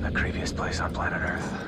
The creepiest place on planet Earth?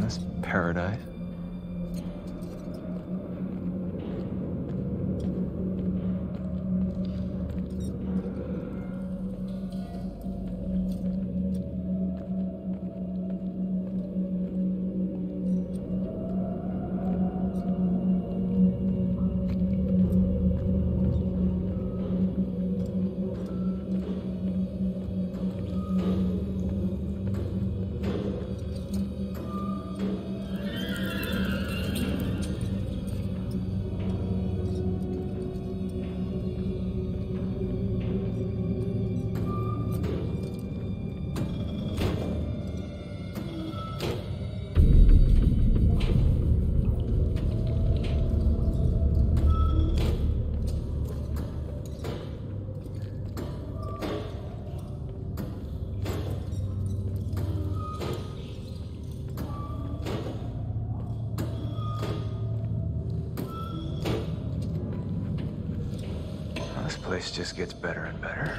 Around this paradise? Place just gets better and better.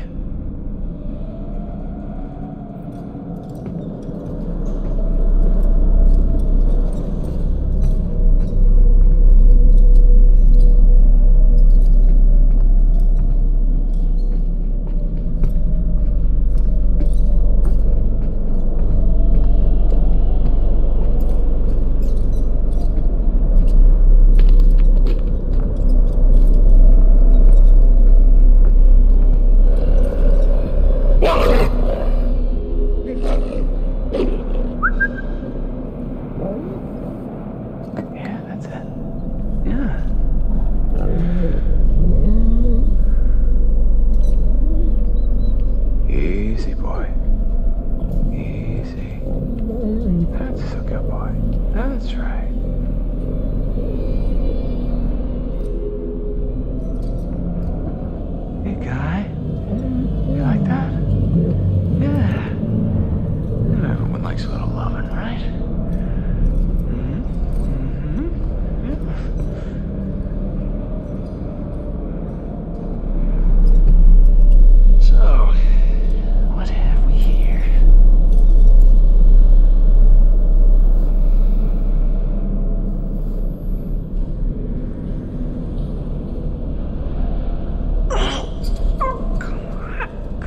And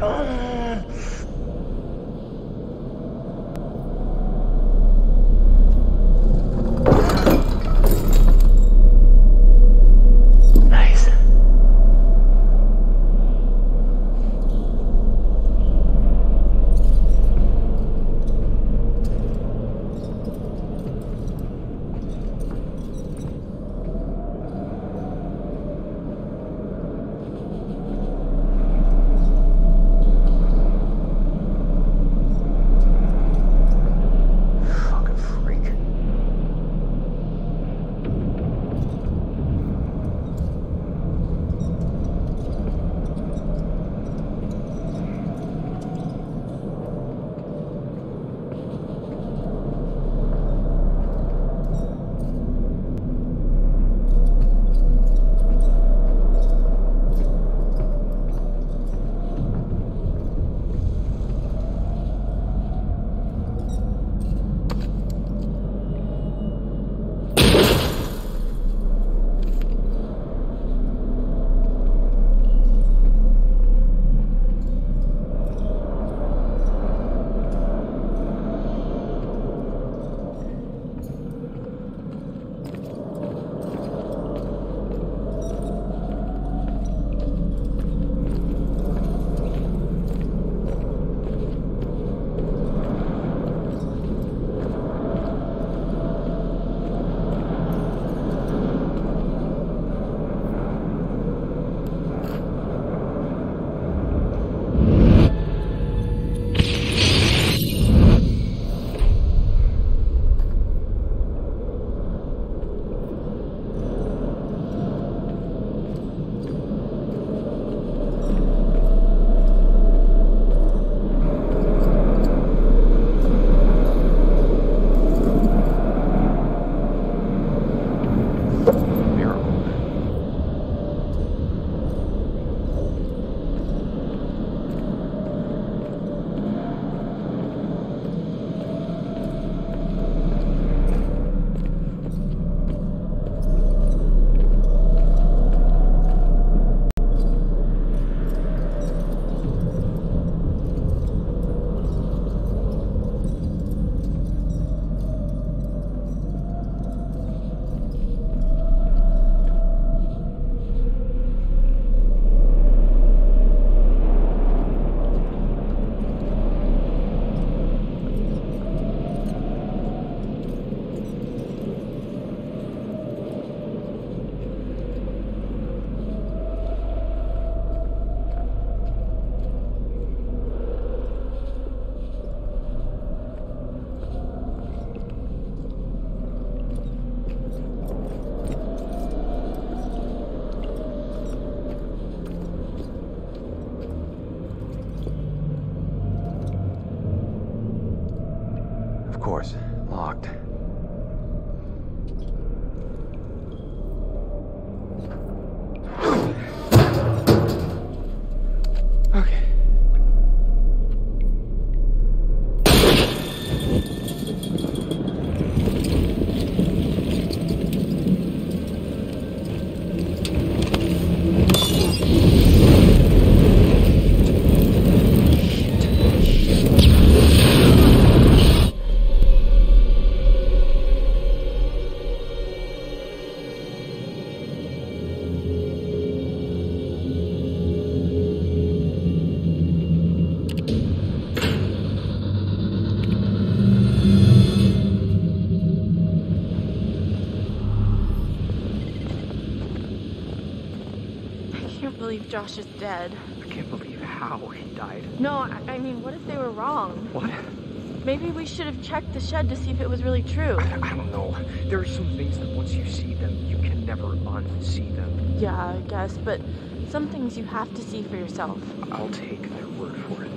Ah. Josh is dead. I can't believe how he died. No, I, I mean, what if they were wrong? What? Maybe we should have checked the shed to see if it was really true. I, I don't know. There are some things that once you see them, you can never unsee them. Yeah, I guess, but some things you have to see for yourself. I'll take their word for it.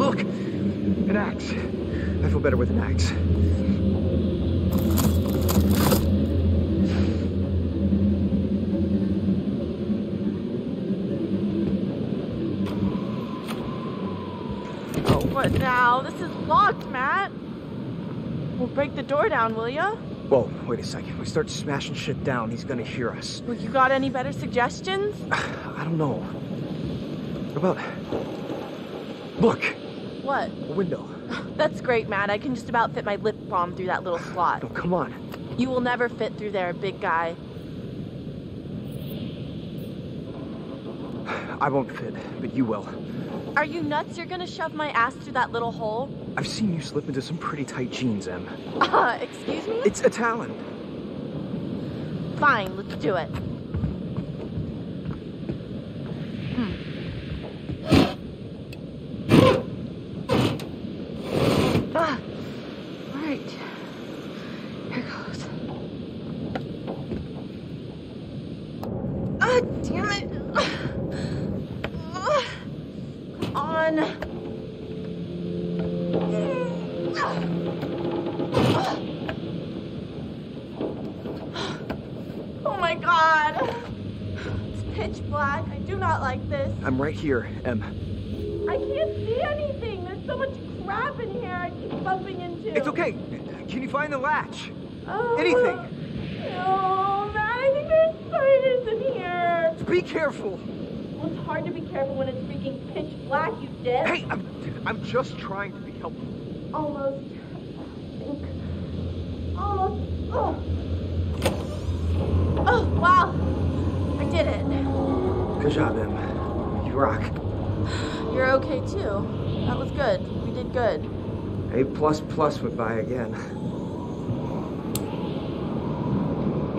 Look! An axe. I feel better with an axe. Oh, what now? This is locked, Matt. We'll break the door down, will ya? Whoa, wait a second. If we start smashing shit down, he's gonna hear us. Well, you got any better suggestions? I don't know. How about. Look! What? A window. That's great, Matt. I can just about fit my lip balm through that little slot. No, come on. You will never fit through there, big guy. I won't fit, but you will. Are you nuts? You're gonna shove my ass through that little hole? I've seen you slip into some pretty tight jeans, Em. Uh, excuse me? It's a talent. Fine, let's do it. Hmm. Ah, all right. Here goes. Ah, damn it. Ah, Come on. Oh my god. It's pitch black. I do not like this. I'm right here, Em. I can't see anything. There's so much crap in here I keep bumping into. It's okay. Can you find the latch? Oh. Anything. No, man, I think there's spiders in here. Be careful. Well, it's hard to be careful when it's freaking pitch black, you dead. Hey, I'm, I'm just trying to be helpful. Almost. Think. Almost. Oh. Oh, wow. I did it. Good job, Em. You rock. You're okay too. That was good. We did good. A plus plus would buy again.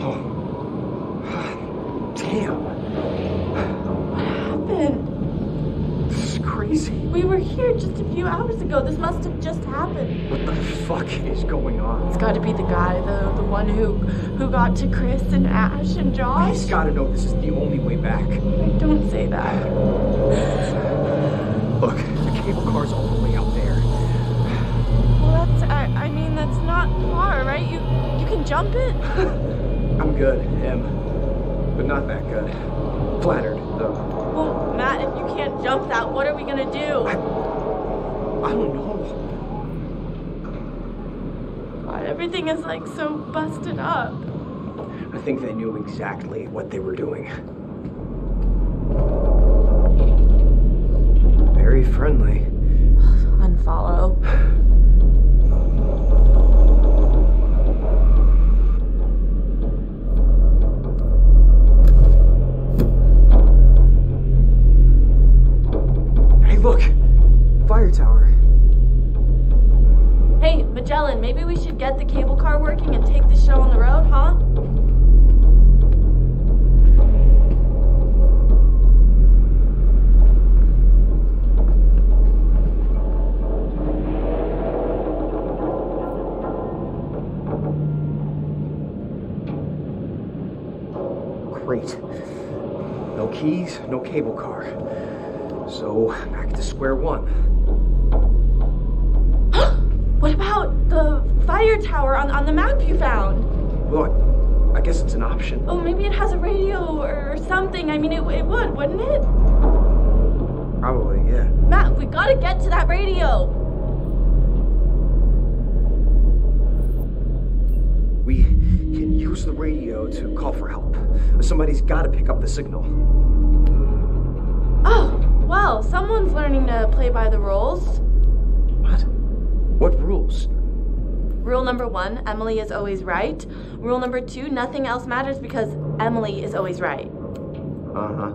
Oh. Damn. Happened. This is crazy. We were here just a few hours ago. This must have just happened. What the fuck is going on? It's got to be the guy, the the one who who got to Chris and Ash and Josh. He's gotta know this is the only way back. Don't say that. Look, the cable car's all the way out there. Well, that's I, I mean that's not far, right? You you can jump it. I'm good, Em. But not that good. Flattered, though. You can't jump that, what are we gonna do? I, I don't know. God, everything is like so busted up. I think they knew exactly what they were doing. Very friendly. Unfollow. One. What about the fire tower on, on the map you found? Well, I, I guess it's an option. Oh, maybe it has a radio or something. I mean, it, it would, wouldn't it? Probably, yeah. Matt, we gotta get to that radio. We can use the radio to call for help. Somebody's gotta pick up the signal. Well, someone's learning to play by the rules. What? What rules? Rule number one Emily is always right. Rule number two nothing else matters because Emily is always right. Uh huh.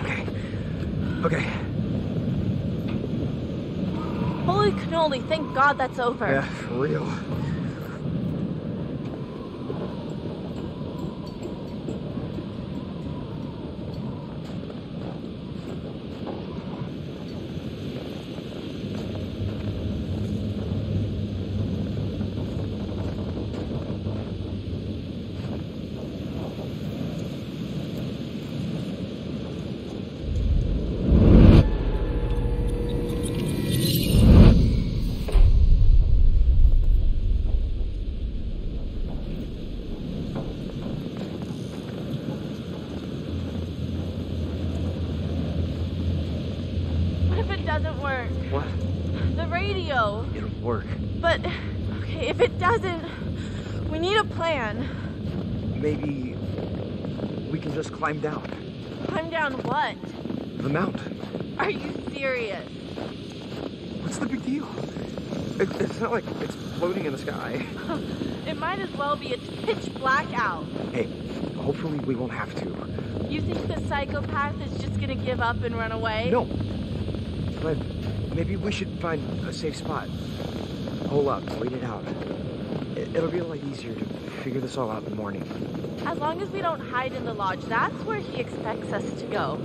Okay. Okay. Holy cannoli, thank God that's over. Yeah, for real. What if it doesn't work? What? The radio. It'll work. But, okay, if it doesn't, we need a plan. Maybe we can just climb down Climb down what? the mountain. Are you serious? What's the big deal? It, it's not like it's floating in the sky. It might as well be. It's pitch black out. Hey, hopefully we won't have to. You think the psychopath is just gonna give up and run away? No. But maybe we should find a safe spot. Hole up, wait it out. It, it'll be a lot easier to figure this all out in the morning. As long as we don't hide in the lodge, that's where he expects us to go.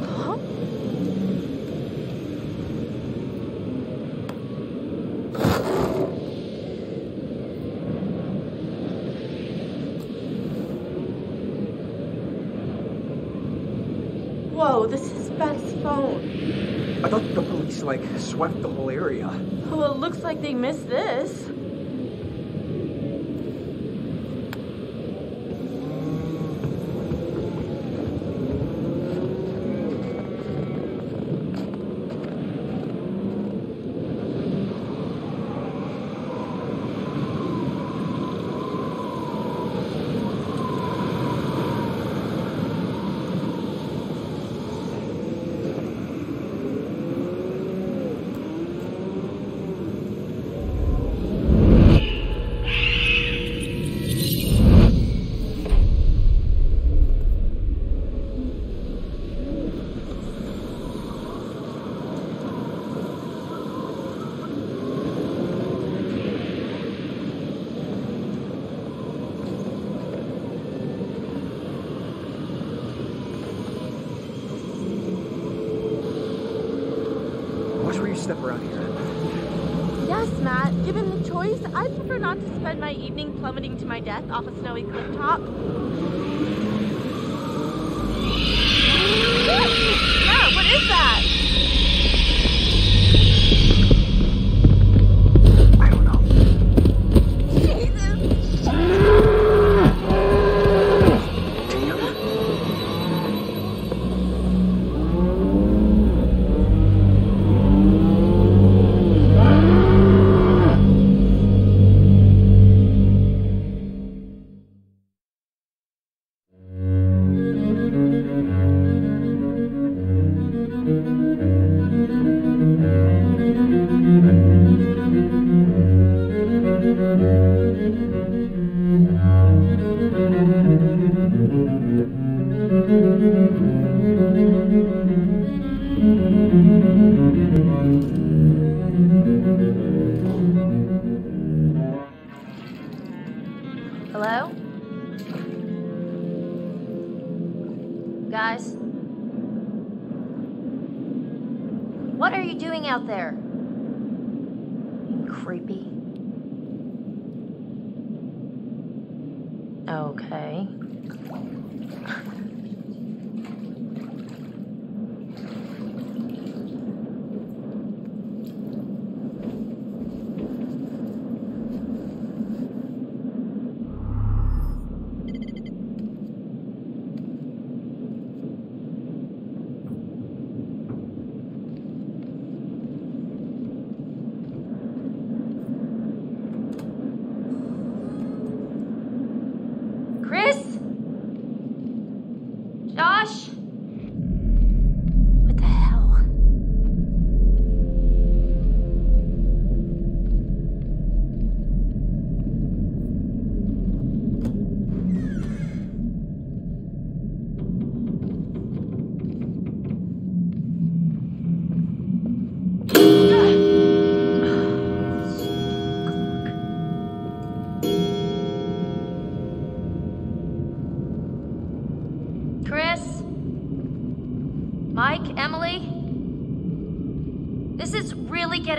Huh? Whoa, this is Beth's phone. I thought the police, like, swept the whole area. Well, it looks like they missed this. serious stuff around here. Yes, Matt. Given the choice, I'd prefer not to spend my evening plummeting to my death off a snowy cliff top.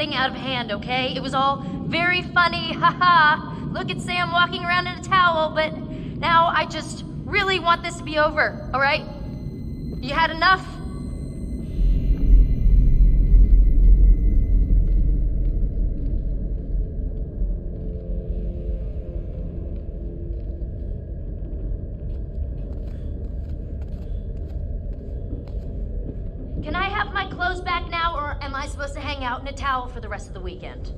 Getting out of hand, okay? It was all very funny, haha. Look at Sam walking around in a towel, but now I just really want this to be over, alright? You had enough? The weekend?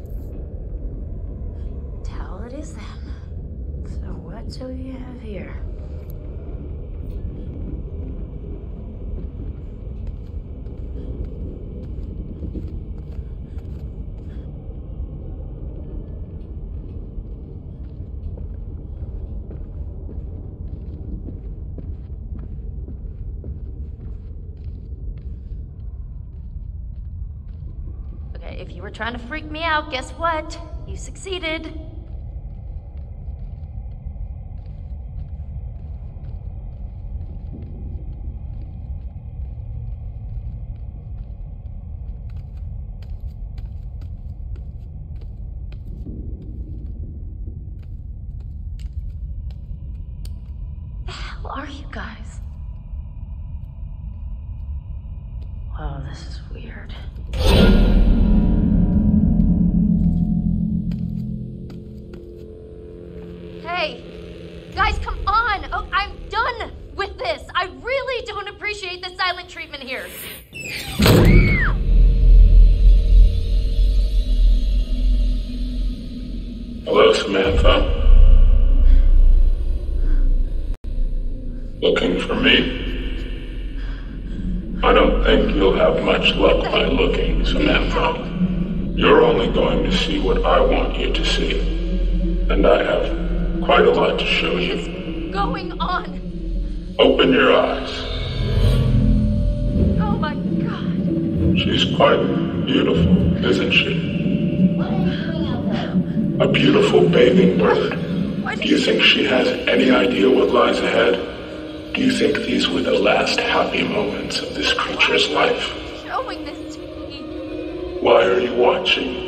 Towel it is then. So what do we have here? Okay, if you were trying to freak me out, guess what? You succeeded. Hell are you guys? Here. Hello, Samantha. Looking for me? I don't think you'll have much luck by looking, Samantha. You're only going to see what I want you to see. And I have quite a lot to show you. Going on? Open your eyes. Beautiful, isn't she? A beautiful bathing bird. Do you think she has any idea what lies ahead? Do you think these were the last happy moments of this creature's life? Showing this to me. Why are you watching?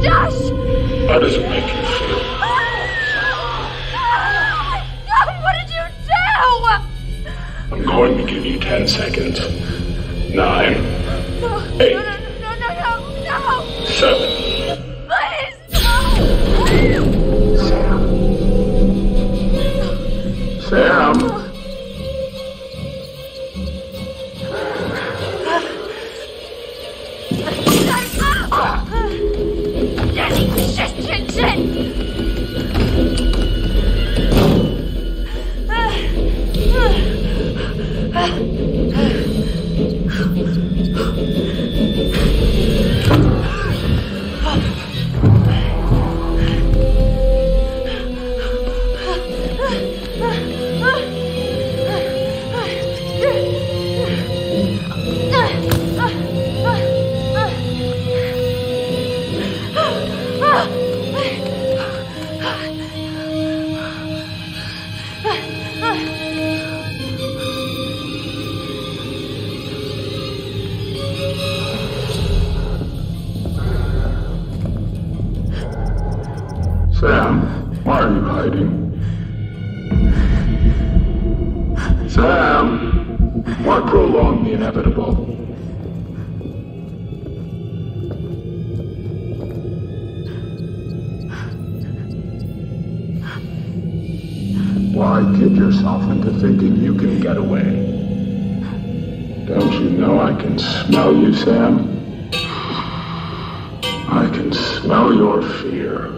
Josh! How does it make you feel? Going to give you ten seconds. Nine, No, Eight. no, no, no, no, no, seven, Why kid yourself into thinking you can get away? Don't you know I can smell you, Sam? I can smell your fear.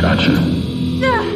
Gotcha.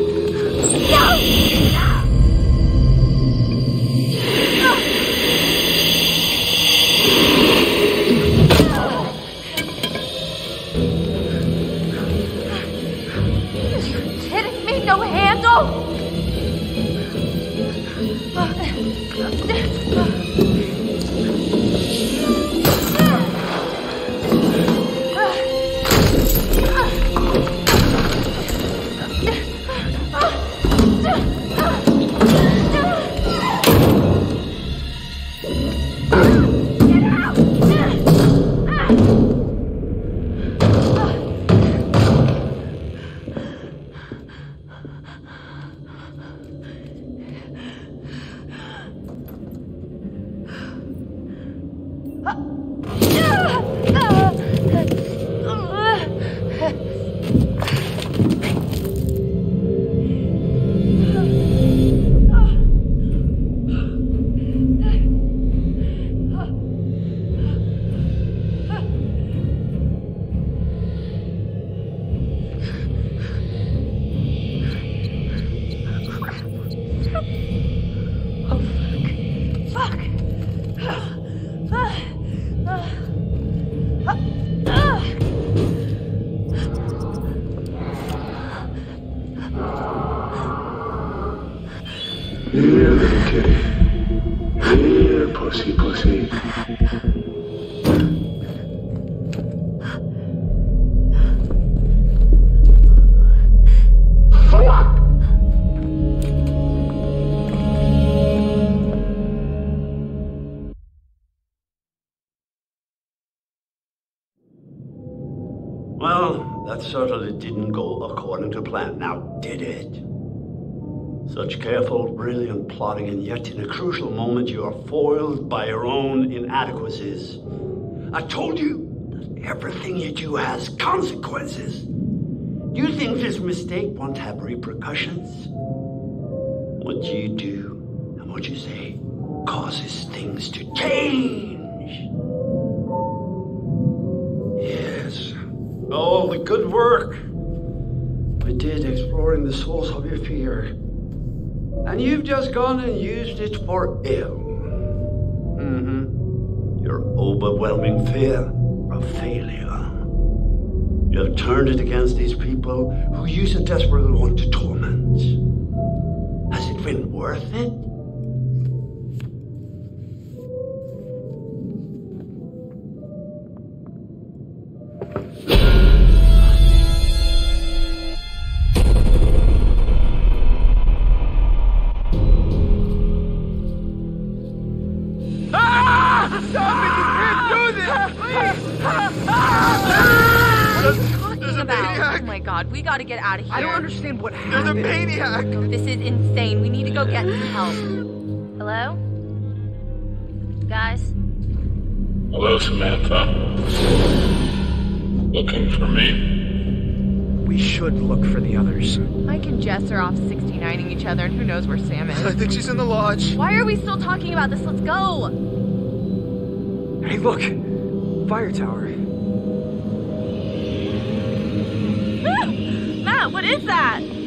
Didn't go according to plan, now did it? Such careful, brilliant plotting, and yet in a crucial moment you are foiled by your own inadequacies. I told you that everything you do has consequences. Do you think this mistake won't have repercussions? What you do and what you say causes things to change. Yes, all the good work we did exploring the source of your fear. And you've just gone and used it for ill. Mm-hmm. Your overwhelming fear of failure. You have turned it against these people who you so desperately want to torment. Has it been worth it? Out of here. I don't understand what happened. There's a happened. maniac! This is insane. We need to go get some help. Hello? Guys? Hello, Samantha. Looking for me? We should look for the others. Mike and Jess are off 69ing each other, and who knows where Sam is. I think she's in the lodge. Why are we still talking about this? Let's go. Hey, look! Fire tower. What is that?